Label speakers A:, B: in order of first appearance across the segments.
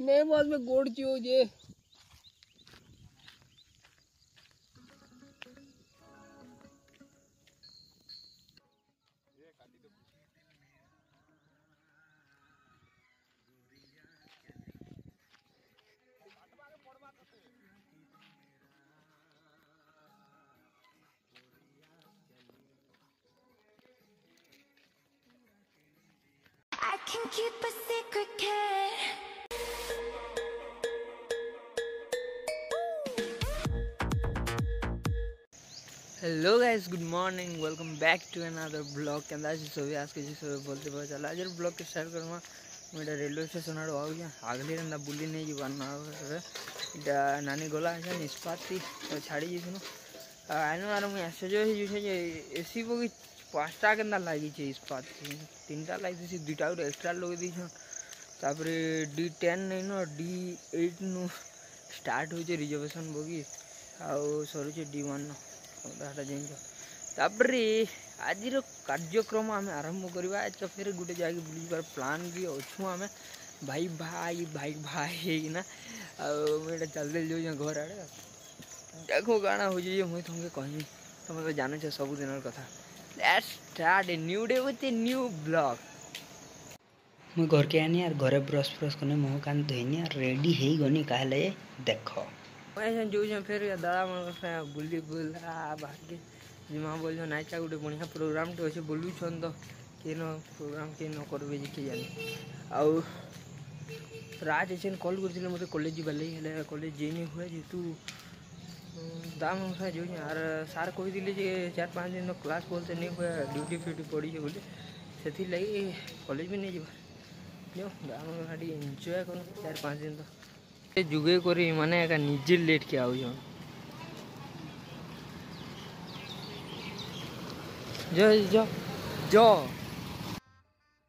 A: नहीं बाद में गोड़ चियो जे
B: can keep a secret, kid.
A: Hello guys good morning welcome back to another blog के अंदर जिस सभी आज के जिस सभी बोलते पता चला। आज ब्लॉग के स्टार्ट करूँगा, मेरा रेलवे स्टेशन आड़ आओ गया। आगले रहा बुली नहीं जीवन नानी गोला है, निष्पाती। तो छाड़ी जी सुनो। आने वाला मुझे ऐसे जो है जैसे एसी वो कि पाँचटा के अंदर लगी है इस्पात तीन टा लगे दुटा गोटे एक्स्ट्रा लगे दीछन तापर डी टेन नहीं न डी एट नु स्टार्ट हो रिजर्वेशन बोगी। आ सर डी वन ସେଟା ଜାଣିଛ ତାପରେ ଆଜିର କାର୍ଯ୍ୟକ୍ରମ ଆମେ ଆରମ୍ଭ କରିବା। ଆଜି ତ ଫେର ଗୋଟେ ଜାଗାରେ ବୁଲିଯିବାର ପ୍ଲାନ୍ ବି ଅଛୁ ଆମେ। ଭାଇ ଭାଇ ଭାଇ ଭାଇ ହେଇକିନା। ଆଉ ମୁଁ ଏଇଟା ଚାଲି ଚାଲି ଯାଉଛେ ଘର ଆଡ଼େ। ଦେଖ କାଣା ହଉଛି ଯେ ମୁଇଁ ତମକେ କହିବି। ତମେ ତ ଜାଣୁଛ ସବୁଦିନର କଥା। Let's start a new day with a new blog
C: ମୁଇଁ ଘରକେ ଆନି ଆର୍ ଘରେ ବ୍ରସ୍ ଫ୍ରସ୍ କନି ମୁହଁ କାନ ଧୋଇନି ଆର୍ ରେଡ଼ି ହେଇଗନି କାହେଲେ ଦେଖ।
A: ऐसा जो जो फिर दादा मन बुली बुला बाकी जिमा बोल नाचा गोटे बढ़िया प्रोग्राम टे अच्छे बोलुछन तो केन प्रोग्राम के न करबे जे के जाने आउ राज एचन कॉल करथिले मते कॉलेज जीवा लई हेले कॉलेज जेनी हुए जे तू दाम जो यार सार कहि दिले जे चार पाँच दिन क्लास बोलते नहीं हुए ड्यूटी फ्यूटी पड़ी जे बोले सेथि लई कॉलेज भी नहीं जीवा जो दाम अनुसार एंजॉय करू चार पाँच दिन तो যুগে করে মানে একা নিজের লেট কে আউছন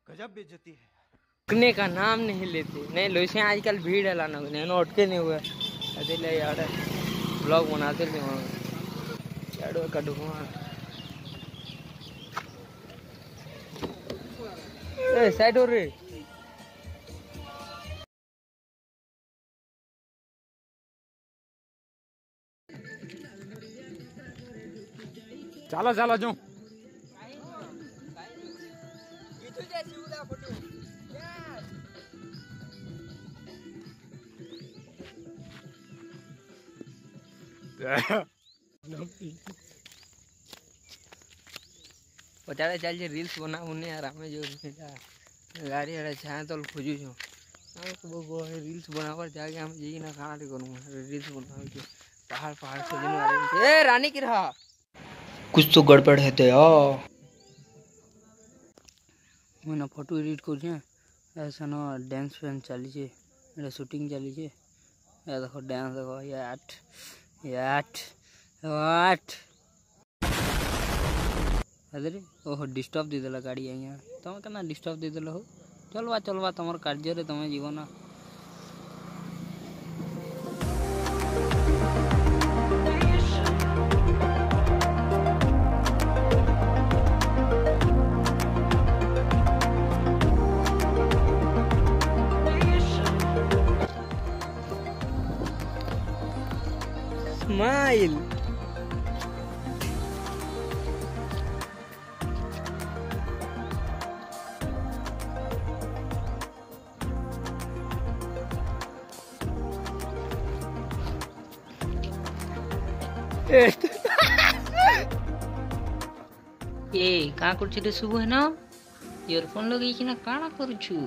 D: गजब बेचती है।
A: रुकने का नाम नहीं लेते। नहीं लोसे आजकल भीड़ है लाना नहीं अटके नहीं हुए अरे यार ब्लॉग बनाते थे वहाँ यार का धुआँ साइड हो रही
D: चला चला जो
A: पचास चल जे रील्स बना उन्हें आराम जो गाड़ी आड़े छाया तो खोजू छो वो रील्स बनावर जाके हम यही ना खाना ठीक करूँ रील्स बनाओ पहाड़ पहाड़ से
C: रानी की रहा कुछ तो
A: गड़बड़ है तया मैंने फ़ोटो एडिट कर डांस फैंस चली এটা শুটিং চালিয়েছে এ দেখো ড্যান্স দেখো আট अरे, ओहो डिस्टर्ब दे देला गाड़ी आज तुम तो कहना डिस्टर्ब दे देल हो। चलवा चलवा तुम कार्य तुम जीवना smile.
C: ଏ କାଁ କରୁଛୁ ରେ ଶୁଭୁ ହେନ ଇୟରଫୋନ୍ ଲଗେଇକିନା କାଣା କରୁଛୁ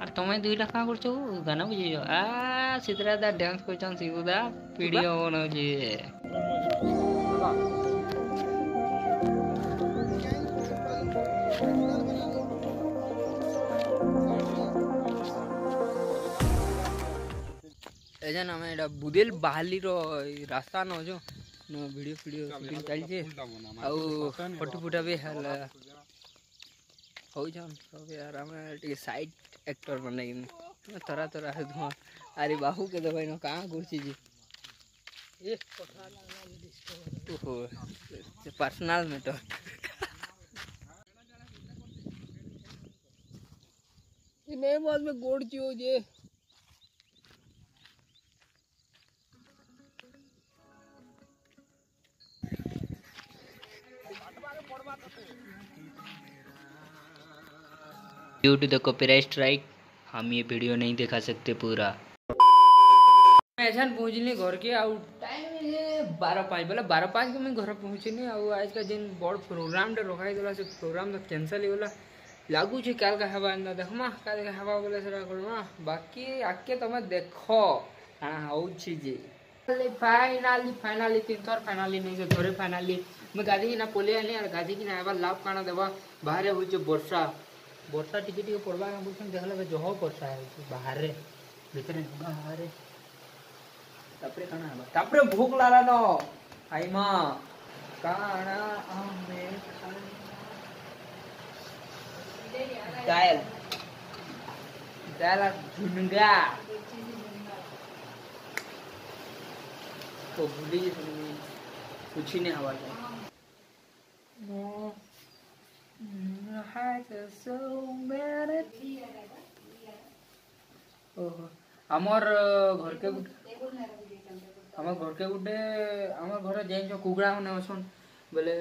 C: ଆର୍ ତମେ ଦୁଇଟା କାଁ କରୁଛ ଗାନା ବୁଝିଛ ଆ ସେଥିରେ ଦା ଡ୍ୟାନ୍ସ କରୁଛନ୍ ଶିଖୁଦା ଭିଡ଼ିଓ ବନଉଛି
A: ଏଜେନ୍ ଆମେ ଏଇଟା ବୁଦେଲ ବାହାଲିର ରାସ୍ତା ନ ଅଛୁ ନ ଭିଡ଼ିଓ ଫିଡ଼ିଓ ସୁଟିଂ ଚାଲିଛେ ଆଉ ଫଟୋ ଫୁଟା ବି ହେଲା ହଉଛନ୍ ସବୁ ଆର୍ ଆମେ ଟିକେ ସାଇଡ୍ ଆକ୍ଟର ମାନେ କିନି अरे बाहू के तो दबाई ना कहाँ घुसी जी? ये पर्सनल में तो। इने बाद में गोड़ चियो जे।
C: Due to the copy strike हम ये वीडियो नहीं दिखा सकते पूरा।
A: एसन पहुँचने घर के आउ टाइम बार पाँच, बोले बार पाँच के मुझे घर पहुँचनी आउ, आज का जिन बड़ प्रोग्राम रखा दिला से प्रोग्राम तो कैंसल हो गला लागू छे काल का हवा ना देखमा कल का हवा बोले से करमा बाकी आके तमे देख। हाँ हो फाइनाली फाइनाली तीन थोर फाइनाली नहीं थोड़े फाइनाली मुझे गाधी ना पोले आने, और गाधी की ना लाभ काना देव, बाहर हो बर्षा बर्षा टिके टिके पड़वा, हम देखला जो हो वर्षा है, बाहर, भितर, बाहर। તાપરે ખાણા હવા તાપરે ભૂખ લાલાનો આઈમાં કાણા અમે ગાયલ ગાયલા ઝુનગા તો ભૂલી પૂછીને હવા જાય আমার ঘরকে আমার ঘরকে গুটে আমার ঘরে জাইছ কুকুড়া মানে অছন বেলে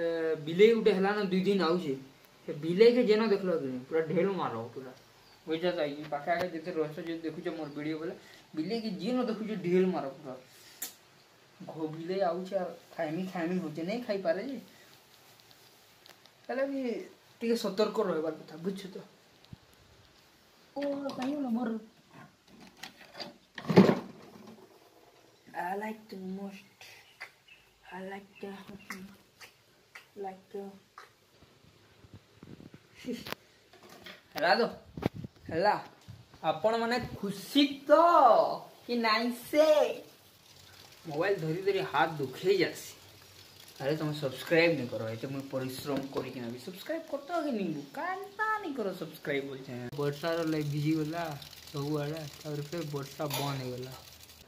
A: বিলেই গুটে হেলান দুই দিন আউছে সে বিলেইকে যেন দেখল কি পুরা ঢেল মার পুরা বুঝছ তো এই পাখে আগে যেতে রহস্য যদি দেখুছ মোর ভিডিও বেলে বিলেইকে যেন দেখুছ ঢেল মার পুরা ঘো বিলেই আউছে আর খাইমি খাইমি হচ্ছে নেই খাই পারে যে তাহলে ବି ଟିକେ ସତର୍କ ରହିବାର କଥା ବୁଝଛ ତ ଓ କାହିଁ like the most. I like the like the. ହେଲା ତ ହେଲା, ଆପଣମାନେ ଖୁସି ତ, କି ନାଇଁ ସେ? ମୋବାଇଲ ଧରି ଧରି ହାତ ଦୁଖେଇ ଯାସି अरे तुम सब्सक्राइब नहीं करो ऐसे मुझे परिश्रम करी भी सब्सक्राइब करते कि नहीं बु नहीं करो सब्सक्राइब बोल छे लाइक भिजी गला सब आड़े तार पे बंद हो गला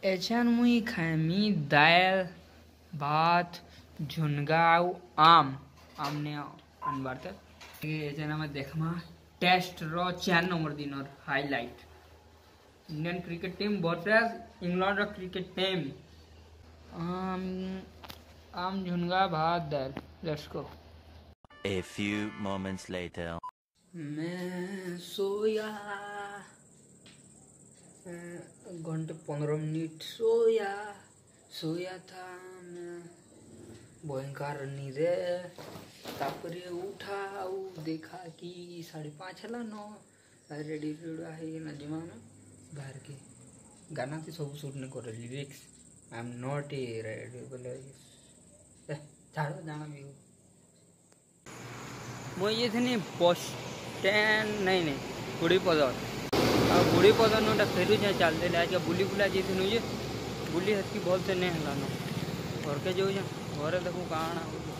A: एचन मुई खैमी दाल भात झुनगा आम। आम ने अनबार तक एछन हमें देखमा टेस्ट रो चार नंबर दिन और highlight. Indian cricket team versus England रो क्रिकेट टीम। आम आम झुनगा भात दाल।
E: Let's go a few moments later
A: मैं सोया घंटे पंद्रह मिनट। सोया। सोया था मैं भयंकर नींदे। तापर उठा और देखा कि साढ़े पाँच है नौ। रेडी रेडा है ना जिमा में बाहर के गाना तो सब शूट नहीं कर lyrics I am not a ready बोले झाड़ो जाना भी मुझे थे बस स्टैंड नहीं नहीं गुड़ी पदर। ଆଉ ଗୁଡ଼ି ପଦର ନଟା ଫେରୁଛେ ଚାଲଦେଲେ ଆଜକେ ବୁଲି ବୁଲା ଯାଇଥିଲୁ ଯେ ବୁଲି ହେତ୍କି ଭଲସେ ନାଇଁ ହେଲାନ ଘରକେ ଯାଉଛେ ଘରେ ଦେଖୁ କାଣା ହଉଛେ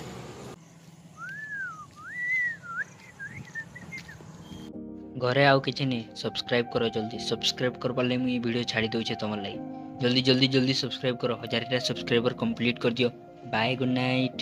C: ଘରେ ଆଉ କିଛି ନାହିଁ ସବସ୍କ୍ରାଇବ୍ କର ଜଲ୍ଦି ସବସ୍କ୍ରାଇବ୍ କରବାର୍ ଲାଗି ମୁଁ ଏଇ ଭିଡ଼ିଓ ଛାଡ଼ି ଦେଉଛେ ତମର ଲାଗି ଜଲ୍ଦି ଜଲ୍ଦି ଜଲ୍ଦି ସବସ୍କ୍ରାଇବ୍ କର ହଜାରଟା ସବସ୍କ୍ରାଇବର କମ୍ପ୍ଲିଟ୍ କରିଦିଅ ବାଏ ଗୁଡ୍ ନାଇଟ୍